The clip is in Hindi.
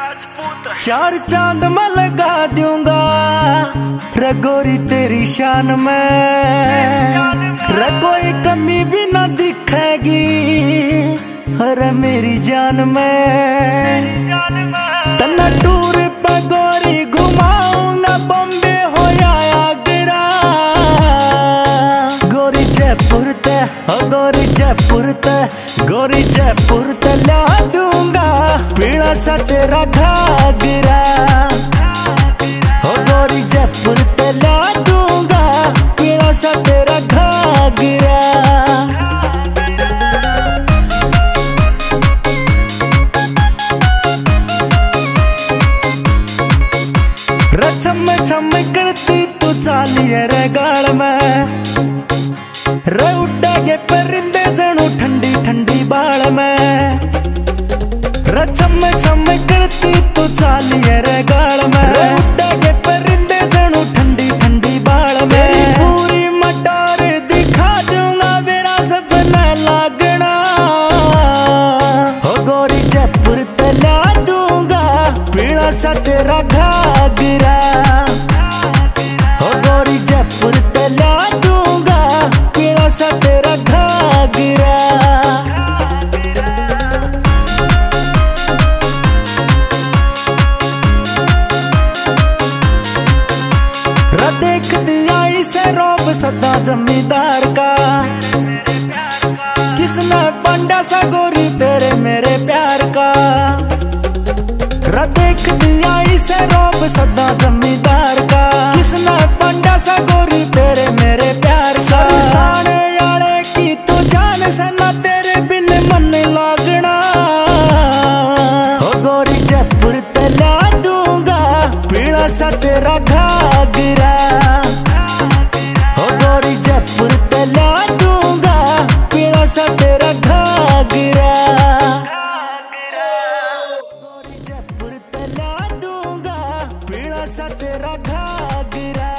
राजपूत चार चाँद मैं लगा दूँगा। रगोरी तेरी शान में। रगोई कमी भी ना दिखेगी। अरे मेरी जान में। गोरी जयपुर ते गोरी जयपुर ते ला दूँगा। पीला सा तेरा घाघरा। ओ गोरी जयपुर ते ला दूँगा। पीला सा तेरा घाघरा। रचम छम करती तू चालिए रे गाल में। रे उड्डा के परिंदे जणू ठंडी ठंडी बाल में। रचम, छम करती तू चालिए रे गाल में। रे उड्डा के ठंडी ठंडी बाल में। पूरी मटार दिखा दूँगा मेरा सपना लागना। हो गोरी जयपुर तला दूँगा, पीला सा तेरा घाघरा। तेरा घाघरा देखती आई से रोब सदा जमींदार का। किसने बंडा सा गोरी तेरे मेरे प्यार का। देखती आई से रोब सदा पैसा तेरा खा हो गोरी जयपुर पे दूँगा मेरा सा तेरा खा गिरा सा तेरा खा